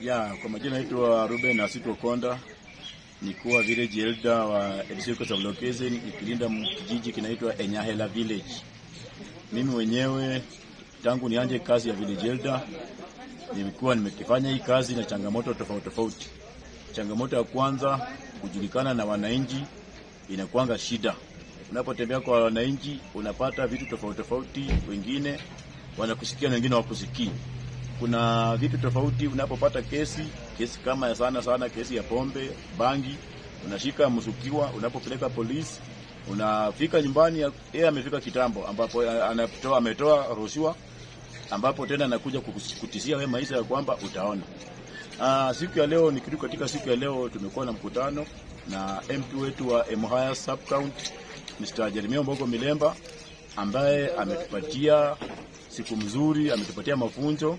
Ya, kwa majina naitwa Ruben Asito Konda, nikuwa village elder wa Elgeyo Sablokezen nikilinda kijiji kinaitwa Enyahela village. Mimi mwenyewe tangu nianje kazi ya village elder nilikuwa nimekifanya hii kazi na changamoto tofauti tofauti. Changamoto ya kwanza kujulikana na wananchi inakuanga shida. Unapotembea kwa wananchi unapata vitu tofauti tofauti, wengine wanakusikia na wengine hawakusikii kuna vitu tofauti unapopata kesi kesi kama ya sana sana kesi ya pombe bangi unashika msukiwa unapopeleka polisi unafika nyumbani yeye amefika kitambo ambapo anatoa ametoa rushwa ambapo tena anakuja kukutishia wewe maisha ya kwamba utaona Aa, siku ya leo nikitu katika siku ya leo tumekuwa na mkutano na MP wetu wa Emuhaya sub county Mr. Jeremia Mbogo Milemba ambaye ametupatia siku mzuri, ametupatia mafunzo,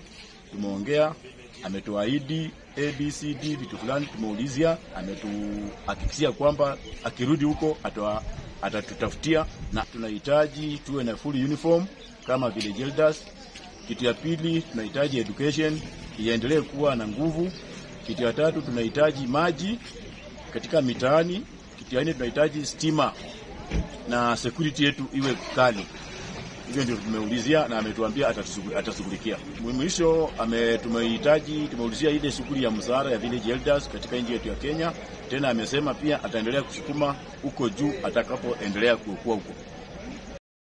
tumeongea, ametuahidi ABCD vitu fulani, tumeulizia, ametuhakikishia kwamba akirudi huko atoa atatutafutia, na tunahitaji tuwe na full uniform kama vile elders. Kitu ya pili tunahitaji education iendelee kuwa na nguvu. Kitu ya tatu tunahitaji maji katika mitaani. Kitu ya nne tunahitaji stima na security yetu iwe kali. Hivyo ndio tumeulizia na ametuambia atashughulikia. Mwisho tumehitaji tumeulizia ile shughuli ya msaada ya village elders katika nchi yetu ya Kenya. Tena amesema pia ataendelea kusukuma huko juu atakapoendelea kuokuwa huko.